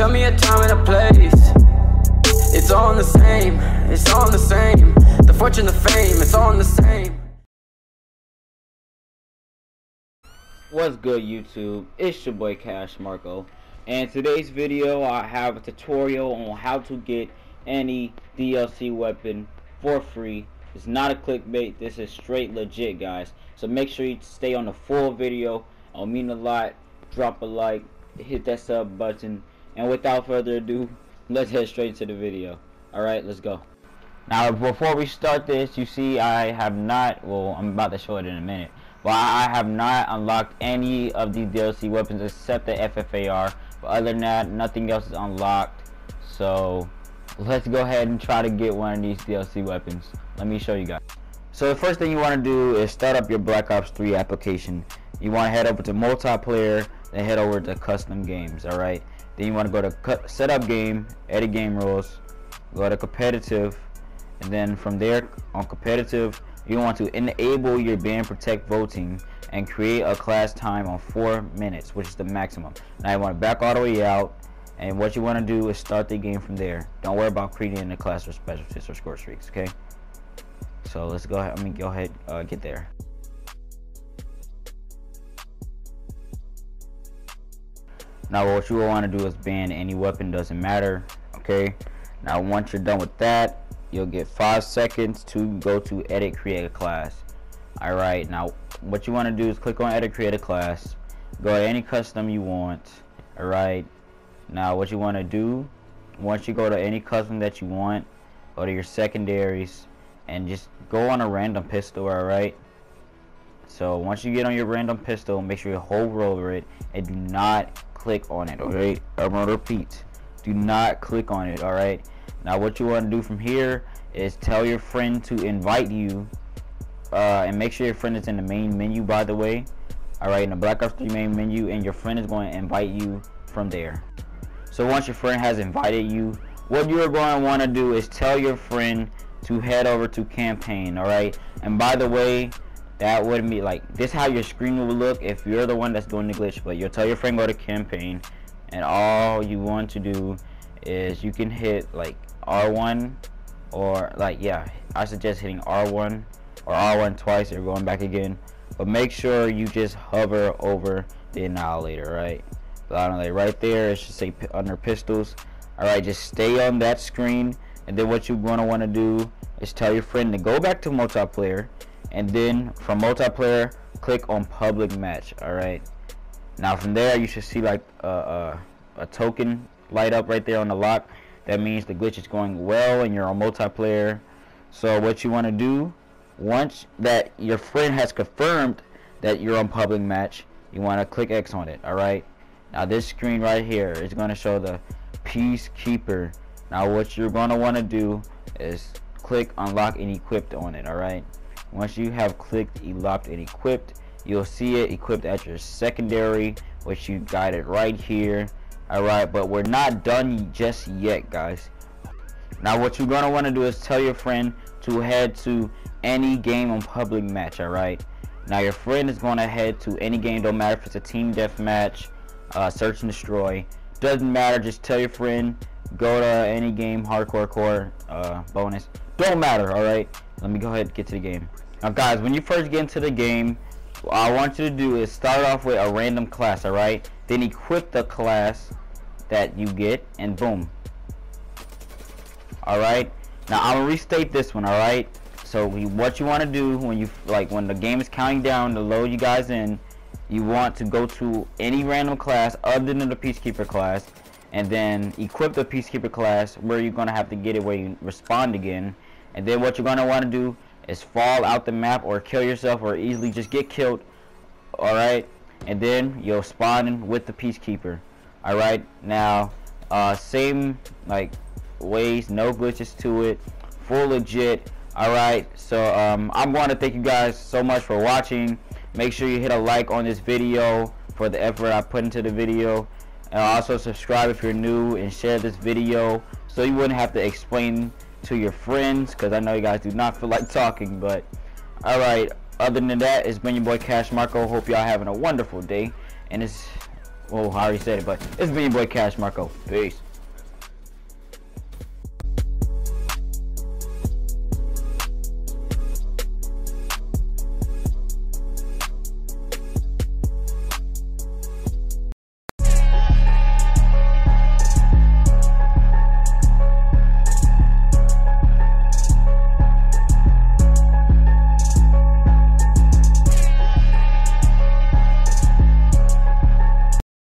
Tell me a time and a place It's all the same, it's all the same The fortune, the fame, it's all the same What's good YouTube? It's your boy Kash Marco and today's video I have a tutorial on how to get any DLC weapon for free. It's not a clickbait, this is straight legit guys. So make sure you stay on the full video. I'll mean a lot. Drop a like, hit that sub button, and without further ado, let's head straight to the video. Alright, let's go. Now before we start this, you see I have not, well I'm about to show it in a minute. But I have not unlocked any of these DLC weapons except the FFAR. But other than that, nothing else is unlocked. So let's go ahead and try to get one of these DLC weapons. Let me show you guys. So the first thing you want to do is start up your Black Ops 3 application. You want to head over to multiplayer, then head over to custom games, alright? Then you want to go to setup game, edit game rules, go to competitive, and then from there on competitive, you want to enable your ban protect voting and create a class time on four minutes which is the maximum. Now you want to back all the way out and what you want to do is start the game from there. Don't worry about creating a class or specialists or score streaks okay? So let's go ahead Let me go ahead uh, get there now what you will want to do is ban any weapon doesn't matter okay? Now once you're done with that you'll get five seconds to go to edit create a class. All right now what you want to do is click on edit create a class. Go to any custom you want all right now what you want to do once you go to any custom that you want go to your secondaries and just go on a random pistol all right so once you get on your random pistol make sure you hover over it and do not click on it okay? I'm gonna repeat. Do not click on it all right? Now what you want to do from here is tell your friend to invite you uh, and make sure your friend is in the main menu by the way. Alright in the Black Ops 3 main menu and your friend is going to invite you from there. So once your friend has invited you what you're going to want to do is tell your friend to head over to campaign alright and by the way that would be like this how your screen will look if you're the one that's doing the glitch but you'll tell your friend go to campaign and all you want to do is you can hit like R1 or like yeah I suggest hitting R1 or R1 twice or going back again but make sure you just hover over the annihilator right? The right there it should say under pistols. Alright just stay on that screen and then what you're going to want to do is tell your friend to go back to multiplayer and then from multiplayer click on public match alright now from there you should see like a, a, a token light up right there on the lock. That means the glitch is going well and you're on multiplayer. So what you want to do once that your friend has confirmed that you're on public match you want to click X on it alright now this screen right here is going to show the peacekeeper. Now what you're going to want to do is click unlock and equipped on it alright once you have clicked unlocked and equipped you'll see it equipped at your secondary which you got it right here. Alright but we're not done just yet guys. Now what you're gonna want to do is tell your friend to head to any game on public match alright now your friend is gonna head to any game don't matter if it's a team deathmatch uh, search and destroy. Doesn't matter just tell your friend go to any game hardcore core uh, bonus don't matter alright let me go ahead and get to the game. Now guys when you first get into the game what I want you to do is start off with a random class alright then equip the class that you get and boom. Alright now I'm gonna restate this one alright so what you want to do when you like when the game is counting down to load you guys in you want to go to any random class other than the peacekeeper class and then equip the peacekeeper class where you're gonna have to get it where you respond again. And then what you're gonna want to do is fall out the map or kill yourself or easily just get killed alright? And then you'll spawn with the peacekeeper all right now uh, same like ways no glitches to it full legit all right so um, i'm going to thank you guys so much for watching. Make sure you hit a like on this video for the effort i put into the video and also subscribe if you're new and share this video so you wouldn't have to explain to your friends because i know you guys do not feel like talking but all right other than that it's been your boy Kash Marco hope y'all having a wonderful day and it's Oh, I already said it, but it's been your Boy Kash Marco. Peace.